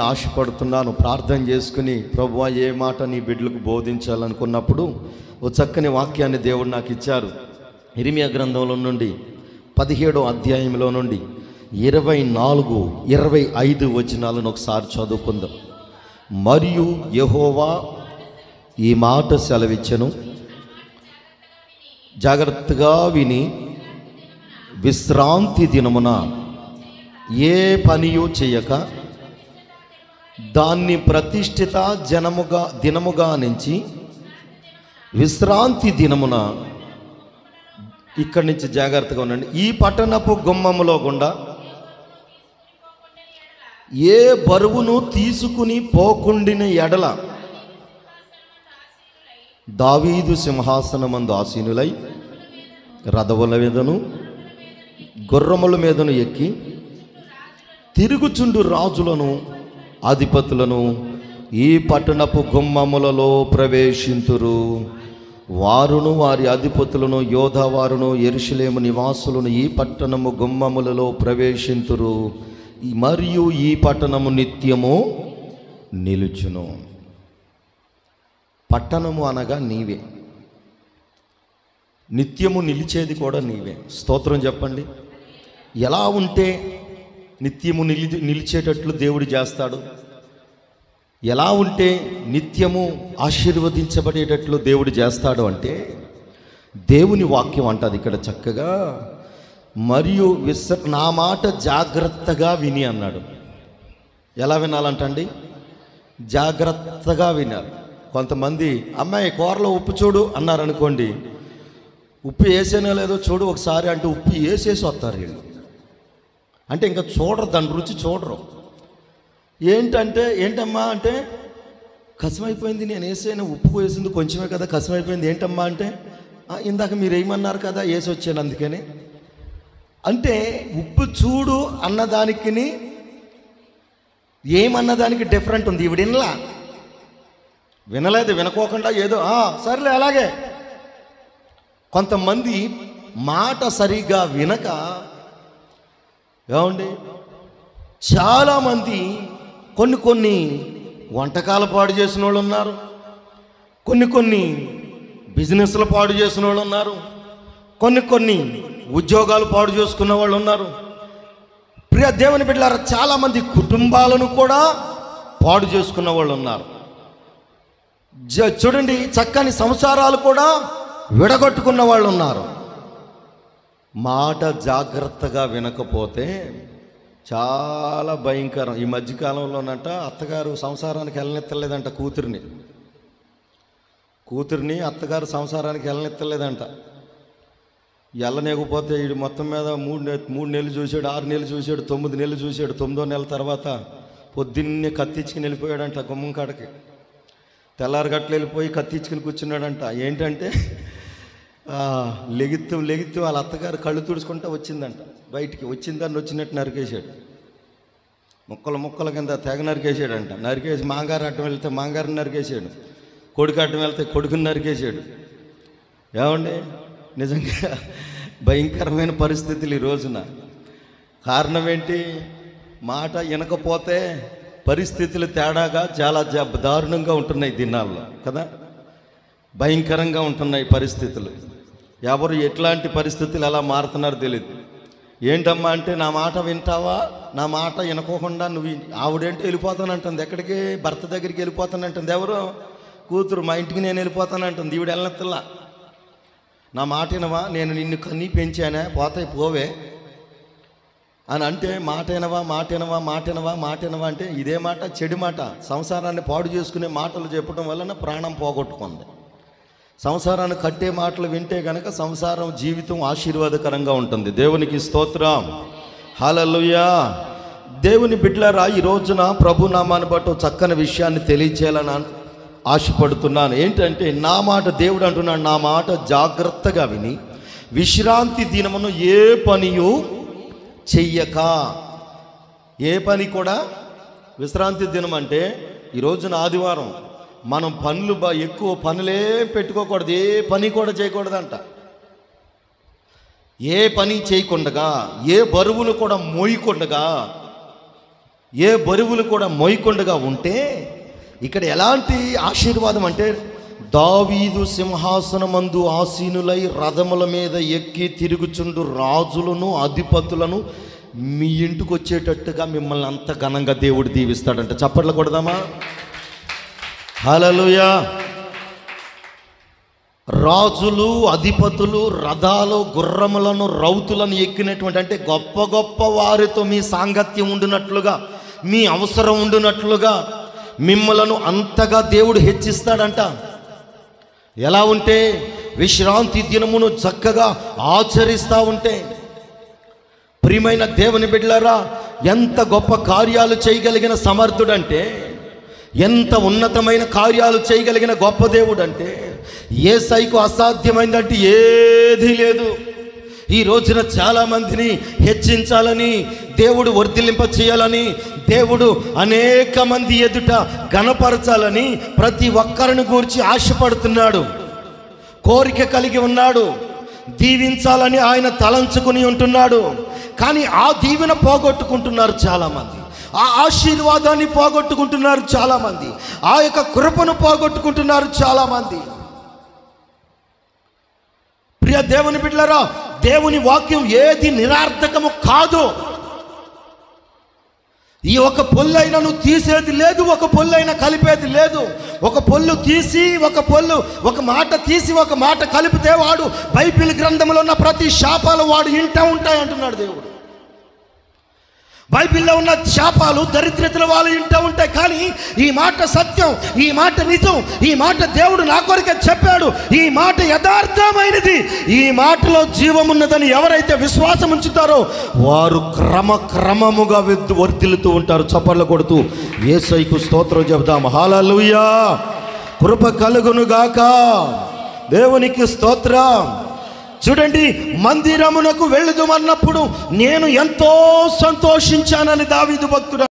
నేను ఆశపడుతున్నాను ప్రార్థన చేసుకుని ప్రభు ఏ మాట నీ బిడ్డలకు బోధించాలనుకున్నప్పుడు ఓ చక్కని వాక్యాన్ని దేవుడు నాకు ఇచ్చారు. ఇరిమియా గ్రంథంలో నుండి పదిహేడో అధ్యాయంలో నుండి ఇరవై నాలుగు ఇరవై ఐదు వచనాలను ఒకసారి చదువుకుందాం. మరియు యహోవా ఈ మాట సెలవిచ్చను. జాగ్రత్తగా విని విశ్రాంతి దినమున ఏ పనియు చేయక దాన్ని ప్రతిష్ఠిత జనముగా దినముగా నుంచి విశ్రాంతి దినమున ఇక్కడి నుంచి జాగ్రత్తగా ఉండండి. ఈ పట్టణపు గుమ్మములో గుండా ఏ బరువును తీసుకుని పోకుండిన ఎడల దావీదు సింహాసనమందు ఆసీనులై రథముల మీదను గుర్రముల మీదను ఎక్కి తిరుగుచుండు రాజులను అధిపతులను ఈ పట్టణపు గుమ్మములలో ప్రవేశింతురు. వారును వారి అధిపతులను యోధవారును ఎరుషులేము నివాసులను ఈ పట్టణము గుమ్మములలో ప్రవేశింతురు. మరియు ఈ పట్టణము నిత్యము నిలుచును. పట్టణము అనగా నీవే. నిత్యము నిలిచేది కూడా నీవే. స్తోత్రం చెప్పండి. ఎలా ఉంటే నిత్యము నిలి నిలిచేటట్లు దేవుడు చేస్తాడు. ఎలా ఉంటే నిత్యము ఆశీర్వదించబడేటట్లు దేవుడు చేస్తాడు అంటే దేవుని వాక్యం అంటది ఇక్కడ చక్కగా మరియు విస నా మాట జాగ్రత్తగా విని అన్నాడు. ఎలా వినాలంటండి? జాగ్రత్తగా వినాలి. కొంతమంది అమ్మాయి కూరలో ఉప్పు చూడు అన్నారు అనుకోండి ఉప్పు వేసేనో లేదో చూడు ఒకసారి అంటే ఉప్పు వేసేసి వస్తారు వీళ్ళు. అంటే ఇంకా చూడరు దాని రుచి చూడరు. ఏంటంటే ఏంటమ్మా అంటే కసమైపోయింది నేను వేసాను ఉప్పు వేసింది కొంచెమే కదా కసమైపోయింది. ఏంటమ్మా అంటే ఇందాక మీరు ఏమన్నారు కదా వేసి వచ్చాను అందుకని. అంటే ఉప్పు చూడు అన్నదానికి ఏమన్నదానికి డిఫరెంట్ ఉంది. ఇవిడ వినలా? వినలేదు వినకోకుండా ఏదో సరేలే సర్లే అలాగే. కొంతమంది మాట సరిగా వినక ఏమండి? చాలామంది కొన్ని కొన్ని వంటకాలు పాడు చేసిన వాళ్ళు ఉన్నారు. కొన్ని కొన్ని బిజినెస్లు పాడు చేసిన వాళ్ళు ఉన్నారు. కొన్ని కొన్ని ఉద్యోగాలు పాడు చేసుకున్న వాళ్ళు ఉన్నారు. ప్రియ దేవుని బిడ్డలారా చాలామంది కుటుంబాలను కూడా పాడు చేసుకున్న వాళ్ళు ఉన్నారు. జ- చూడండి చక్కని సంసారాలు కూడా విడగొట్టుకున్న వాళ్ళు ఉన్నారు. మాట జాగ్రత్తగా వినకపోతే చాలా భయంకరం. ఈ మధ్యకాలంలోనంట అత్తగారు సంసారానికి వెళ్ళనెత్తలేదంట కూతురిని. కూతురిని అత్తగారు సంసారానికి వెళ్ళనెత్తలేదంట వెళ్ళనేకపోతే వీడు మొత్తం మీద మూడు నె మూడు నెలలు చూశాడు ఆరు నెలలు చూశాడు తొమ్మిది నెలలు చూశాడు. తొమ్మిదో నెల తర్వాత పొద్దున్నే కత్తిచ్చుకుని వెళ్ళిపోయాడంట గుమ్మం కాడకి. తెల్లారి గట్ల వెళ్ళిపోయి కత్తిచ్చుకుని కూర్చున్నాడంట. ఏంటంటే లెగిత్తు లెగిత్తు వాళ్ళ అత్తగారు కళ్ళు తుడుచుకుంటా వచ్చిందంట. బయటికి వచ్చిందని వచ్చినట్టు నరికేశాడు. ముక్కలు ముక్కల కింద తెగ నరికేసాడంట నరికేసి మాంగారు అడ్డం వెళ్తే మాంగారిని నరికేసాడు కొడుకు అడ్డం వెళ్తే కొడుకుని నరికేసాడు ఏమండి? నిజంగా భయంకరమైన పరిస్థితులు ఈ రోజున. కారణం ఏంటి? మాట వినకపోతే పరిస్థితులు తేడాగా చాలా జ- దారుణంగా ఉంటున్నాయి దినాల్లో కదా? భయంకరంగా ఉంటున్నాయి పరిస్థితులు. ఎవరు ఎట్లాంటి పరిస్థితులు ఎలా మారుతున్నారో తెలియదు ఏంటమ్మా అంటే నా మాట వింటావా? నా మాట వినకోకుండా నువ్వు ఆవిడేంటి వెళ్ళిపోతానంటుంది? ఎక్కడికి? భర్త దగ్గరికి వెళ్ళిపోతానంటుంది. ఎవరు? కూతురు మా ఇంటికి నేను వెళ్ళిపోతానంటుంది. ఈవిడ వెళ్ళనత్తల్లా నా మాట వినవా? నేను నిన్ను కన్నీ పెంచానే? పోతాయి పోవే. అని అంటే మాట వినవా? మాట వినవా? మాట వినవా? మాట వినవా అంటే ఇదే మాట చెడు మాట. సంసారాన్ని పాడు చేసుకునే మాటలు చెప్పడం వలన ప్రాణం పోగొట్టుకుంది. సంసారాన్ని కట్టే మాటలు వింటే కనుక సంసారం జీవితం ఆశీర్వాదకరంగా ఉంటుంది. దేవునికి స్తోత్రం. హల్లెలూయా. దేవుని బిడ్డలారా ఈ రోజున ప్రభునామాన్ని బట్టి చక్కని విషయాన్ని తెలియచేయాలని ఆశపడుతున్నాను. ఏంటంటే నా మాట దేవుడు అంటున్నాడు నా మాట జాగ్రత్తగా విని విశ్రాంతి దినమును ఏ పనియు చెయ్యక. ఏ పని కూడా? విశ్రాంతి దినం అంటే ఈ రోజున ఆదివారం మనం పనులు బా ఎక్కువ పనులే పెట్టుకోకూడదు ఏ పని కూడా చేయకూడదంట. ఏ పని చేయకుండగా ఏ బరువులు కూడా మోయకుండగా ఏ బరువులు కూడా మోయకుండగా ఉంటే ఇక్కడ ఎలాంటి ఆశీర్వాదం అంటే దావీదు సింహాసనమందు ఆసీనులై రథముల మీద ఎక్కి తిరుగుచుండు రాజులను అధిపతులను మీ ఇంటికి వచ్చేటట్టుగా మిమ్మల్ని అంత ఘనంగా దేవుడు దీవిస్తాడంట. చప్పట్లు కొడదామా? హలలుయా రాజులు అధిపతులు రథాలు గుర్రములను రౌతులను ఎక్కినటువంటి అంటే గొప్ప గొప్ప వారితో మీ సాంగత్యం ఉండినట్లుగా మీ అవసరం ఉండినట్లుగా మిమ్మలను అంతగా దేవుడు హెచ్చిస్తాడంట. ఎలా ఉంటే విశ్రాంతి దినమును చక్కగా ఆచరిస్తూ ఉంటే ప్రియమైన దేవుని బిడ్డలారా ఎంత గొప్ప కార్యాలు చేయగలిగిన సమర్థుడంటే ఎంత ఉన్నతమైన కార్యాలు చేయగలిగిన గొప్ప దేవుడు అంటే ఏ సైకు అసాధ్యమైందంటే ఏదీ లేదు. ఈ రోజున చాలామందిని హెచ్చించాలని దేవుడు వర్ధిల్లింప చేయాలని దేవుడు అనేక మంది ఎదుట గణపరచాలని ప్రతి ఒక్కరిని గూర్చి ఆశపడుతున్నాడు. కోరిక కలిగి ఉన్నాడు. దీవించాలని ఆయన తలంచుకుని ఉంటున్నాడు. కానీ ఆ దీవెన పోగొట్టుకుంటున్నారు చాలామంది. ఆ ఆశీర్వాదాన్ని పోగొట్టుకుంటున్నారు చాలామంది. ఆ యొక్క కృపను పోగొట్టుకుంటున్నారు చాలామంది. ప్రియ దేవుని బిడ్డలరా దేవుని వాక్యం ఏది నిరార్థకము కాదు. ఈ ఒక పొల్లైనను తీసేది లేదు ఒక పొల్లైన కలిపేది లేదు. ఒక పొల్లు తీసి ఒక పొల్లు ఒక మాట తీసి ఒక మాట కలిపితే వాడు బైబిల్ గ్రంథంలో ఉన్న ప్రతి శాపాలు వాడు ఇంటా ఉంటాయి అంటున్నాడు దేవుడు. బైబిల్లో ఉన్న శాపాలు దరిద్రతల వాళ్ళు ఇంటూ ఉంటాయి కానీ ఈ మాట సత్యం ఈ మాట నిజం ఈ మాట దేవుడు నా కొరకే చెప్పాడు ఈ మాట యథార్థమైనది. ఈ మాటలో జీవమున్నదని ఎవరైతే విశ్వాసం ఉంచుతారో వారు క్రమ క్రమముగా ఉంటారు చప్పర్లు కొడుతూ. ఏసైకు స్తోత్రం చెబుదాం. హాలూయా కృప కలుగును గాక. దేవునికి స్తోత్రం. చూడండి మందిరమునకు వెళుదుమన్నప్పుడు నేను ఎంతో సంతోషించానని దావిదు భక్తుడు